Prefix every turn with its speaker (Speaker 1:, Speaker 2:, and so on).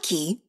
Speaker 1: psyche